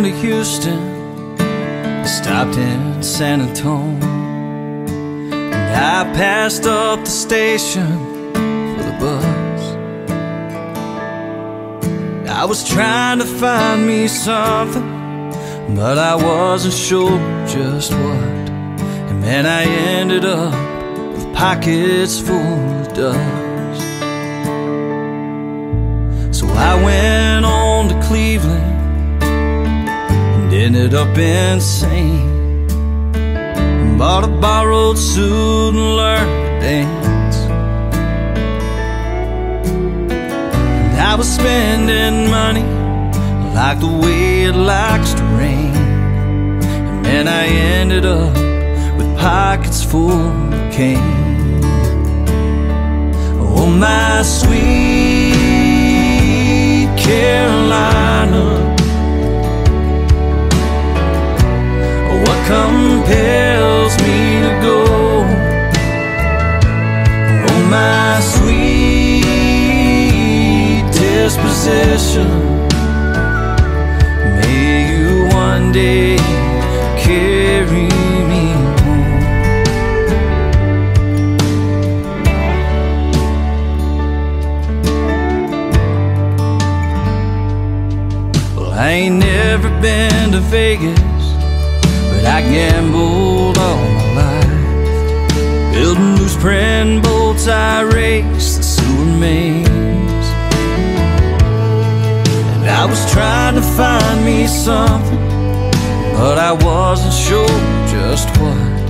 I down to Houston, stopped in San Antonio, and I passed up the station for the bus. I was trying to find me something, but I wasn't sure just what. And then I ended up with pockets full of dust. So I went ended up insane. Bought a borrowed suit and learned to dance. And I was spending money like the way it likes to rain. And then I ended up with pockets full of cane. Oh, my sweet compels me to go? Oh, my sweet disposition. May you one day carry me home. Well, I ain't never been to Vegas, but I gambled all my life. Building loose print bolts, I raced the sewer mains. And I was trying to find me something, but I wasn't sure just what.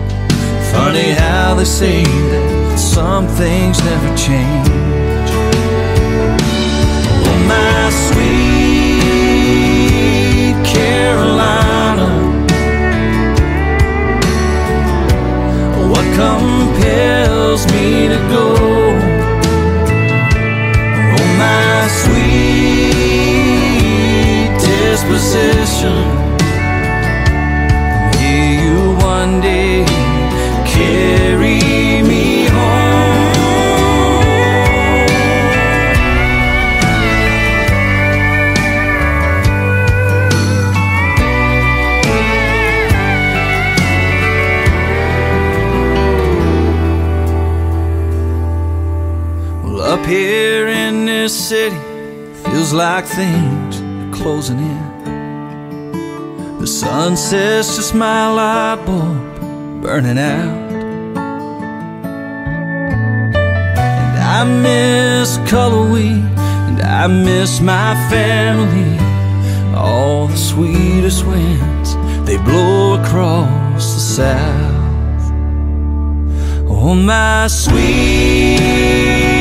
Funny how they say that some things never change. Go? This city, feels like things are closing in. The sunset's just my light bulb burning out. And I miss color Colorway, and I miss my family. All the sweetest winds, they blow across the south. Oh, my sweet